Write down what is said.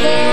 together.